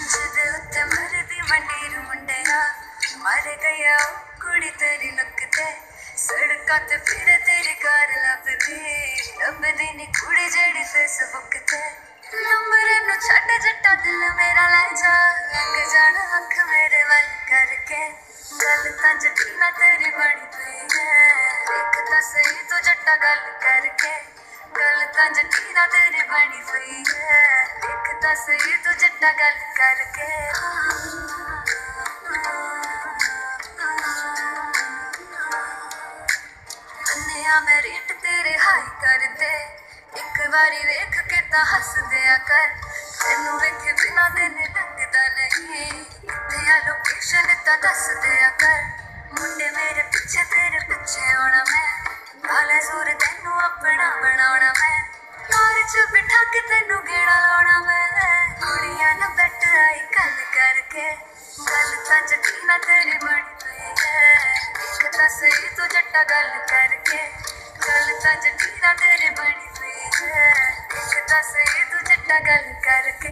ਜਿਹਦੇ ਉੱਤੇ ਮਰਦੀ ਮੰਡੀਰ ਮੁੰਡਿਆ ਮਰ ਗਿਆ ਕੁੜੀ ਤੇਰੀ ਲੁੱਕ ਤੇ ਸੜਕਾਂ ਤੇ ਫਿਰ ਤੇਰੀ ਕਾਰ ਲੱਭਦੀ ਲੱਭਦੀ ਨੀ ਕੁੜੀ ਜਿਹੜੀ ਫੇਸਬੁੱਕ ਤੇ ਨੰਬਰ ਨੂੰ ਛੱਡ ਜੱਟਾ ਦਿਲ ਮੇਰਾ ਲੈ ਜਾ ਲੰਘ ਜਾਣਾ ਅੱਖ ਮੇਰੇ ਵੱਲ ਕਰਕੇ ਗੱਲ ਤਾਂ ਜੱਟੀ ਨਾ ਤੇਰੀ ਬਣੀ ਪਈ ਹੈ ਇੱਕ ਤਾਂ ਸਹੀ ਤੂੰ ਜੱਟਾ ਗੱਲ ਕਰਕੇ ਗੱਲ ਤਾਂ ਜੱਟੀ ਨਾ ਤੇਰੀ ਬਣੀ ਪਈ ਹੈ। ਇੱਕ ਤਾਂ ਸਹੀ ਤੂੰ ਜੱਟਾ ਗੱਲ ਕਰਕੇ। ਅੰਨਿਆ ਮੈਂ ਤੇਰੇ ਹਾਈ ਕਰਦੇ। ਇੱਕ ਵਾਰੀ ਵੇਖ ਕੇ ਤਾਂ ਹੱਸਦੇ ਆ ਕਰ। ਤੈਨੂੰ ਵੇਖੇ ਬਿਨਾ ਦਿਨ ਲੰਘਦਾ ਨਹੀਂ। ਕਿੱਥੇ ਆ ਲੋਕੇਸ਼ਨ ਤਾਂ ਦੱਸਦੇ ਆ ਕਰ। ਮੁੰਡੇ ਮੇਰੇ ਪਿੱਛੇ ਤੇਰੇ ਪਿੱਛੇ ਆਉਣਾ ਮੈਂ। ਕਾਲੇ ਸੂਰ ਤੈਨੂੰ ਆਪਣਾ ਬਣਾ ਚ ਬਿਠਾ ਕੇ ਤੈਨੂੰ ਗੇੜਾ ਲਾਉਣਾ ਮੈਂ ਕੁੜੀਆਂ ਨਾਲ ਬੈਠ ਆਈ ਗੱਲ ਕਰਕੇ ਗੱਲ ਤਾਂ ਜੱਟੀ ਨਾ ਤੇਰੀ ਬਣੀ ਪਈ ਹੈ ਇੱਕ ਤਾਂ ਸਹੀ ਤੂੰ ਜੱਟਾ ਗੱਲ ਕਰਕੇ ਗੱਲ ਤਾਂ ਜੱਟੀ ਨਾ ਤੇਰੀ ਬਣੀ ਪਈ ਹੈ ਇੱਕ ਤਾਂ ਸਹੀ ਤੂੰ ਜੱਟਾ ਗੱਲ ਕਰਕੇ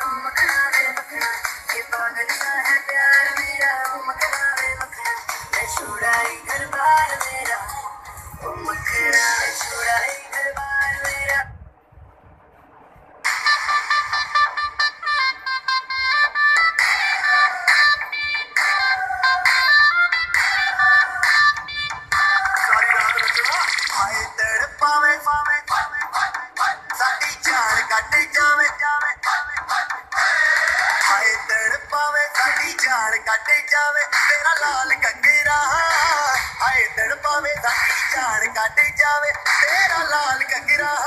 come ਯਾਰ ਕੱਢ ਜਾਵੇ, ਤੇਰਾ ਲਾਲ ਕੱਕਰਾ। ਹਾਏ, ਦਿਲ ਪਾਵੇ ਦਾ, ਜਾਨ ਕੱਢ ਜਾਵੇ, ਤੇਰਾ ਲਾਲ ਕੱਕਰਾ।